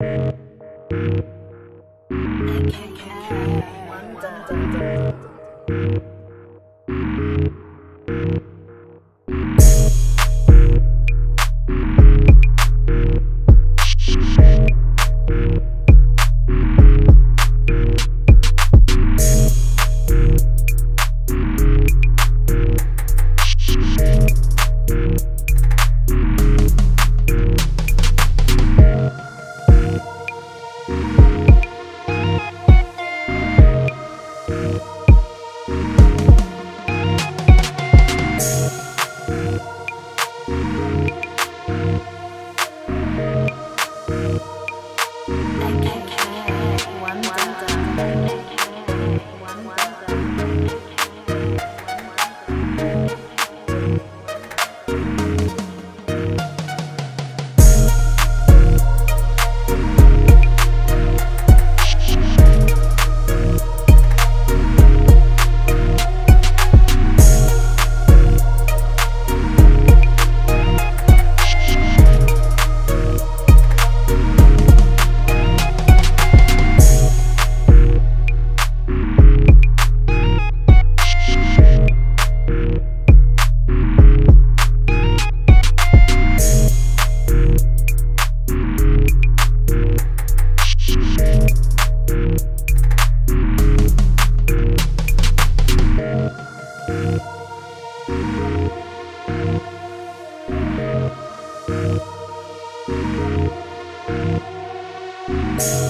dun, dun, dun, dun. Thank